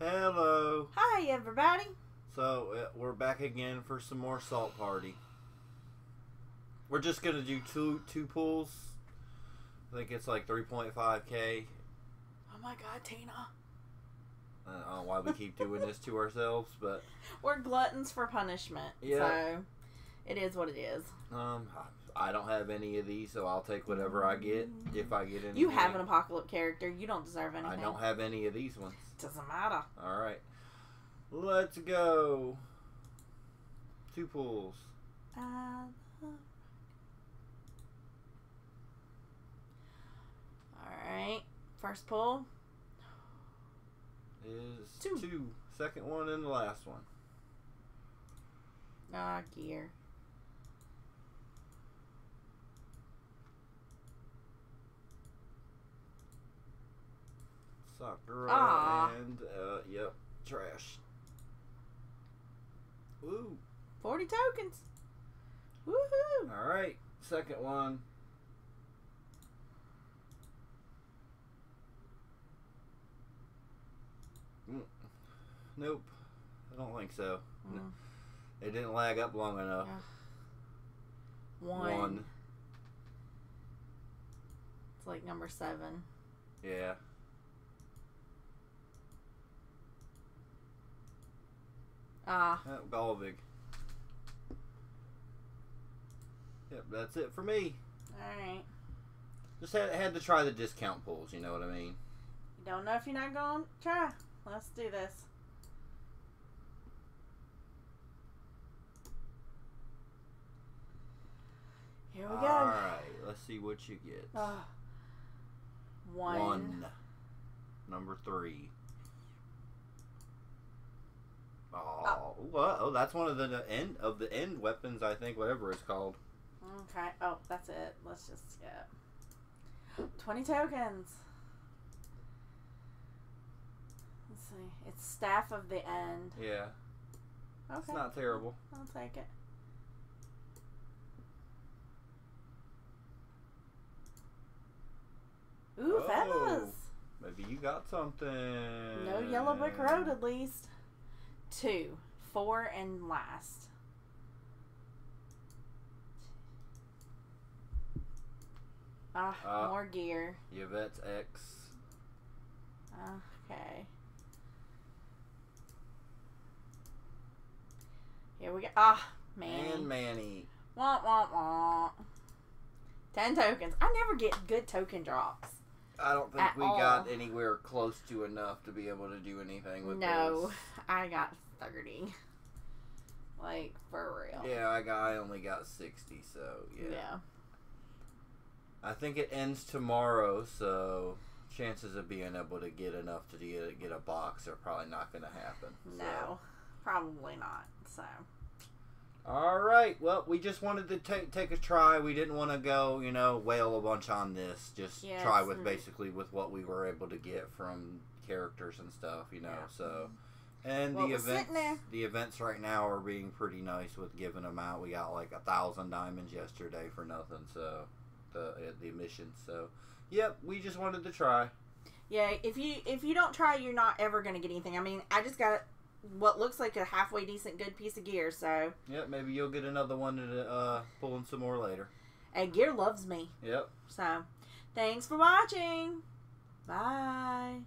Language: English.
Hello. Hi, everybody. So uh, we're back again for some more salt party. We're just gonna do two two pools. I think it's like three point five k. Oh my God, Tina. I don't know why we keep doing this to ourselves, but We're gluttons for punishment. Yeah. So it is what it is. um, I don't have any of these, so I'll take whatever I get if I get any. You have an apocalypse character. You don't deserve anything. I don't have any of these ones. Doesn't matter. All right, let's go. Two pools. Uh, all right. First pull. Is Two. two. Second one and the last one. Ah, gear. Sakura Aw. and uh, yep, trash. Woo! 40 tokens. Woohoo. All right, second one. Mm, Nope, I don't think so. No. Mm, It didn't lag up long enough. One. One. It's like number seven. Yeah. Ah, Oh, Galvig. Yep, that's it for me. all right. Just had, had to try the discount pools, you know what I mean? You don't know if you're not going to try. Let's do this. Here we go. Alright, let's see what you get. Ah. one. One. Number three. Oh, what? Oh, that's one of the end of the end weapons, I think, whatever it's called. Okay. Oh, that's it. Let's just skip. 20 tokens. Let's see. It's Staff of the End. Yeah, Okay. it's not terrible. I'll take it. Ooh, Oh. feathers. Maybe you got something. No yellow brick road at least. Two. Four and last. Ah, Uh. more gear. Yvette's X. Okay. Here we go. Ah, man. And Manny. Wah, wah, wah. Ten tokens. I never get good token drops. I don't think we all. got anywhere close to enough to be able to do anything with No, this. I got 30. Like, for real. Yeah, I got. I only got sixty, so yeah. Yeah. I think it ends tomorrow, so chances of being able to get enough to get get a box are probably not going to happen. No, probably not. So, All right. Well, we just wanted to take take a try. We didn't want to go, you know, whale a bunch on this. Just try with and- basically with what we were able to get from characters and stuff, you know. Yeah. So, and What the events the events right now are being pretty nice with giving them out. We got like a thousand diamonds yesterday for nothing. So, the uh, the missions. So, yep. We just wanted to try. yeah, if you if you don't try, you're not ever gonna get anything. I mean, I just got what looks like a halfway decent good piece of gear. So, Yep. Maybe you'll get another one to uh, pulling some more later. and gear loves me. Yep. So, thanks for watching. Bye.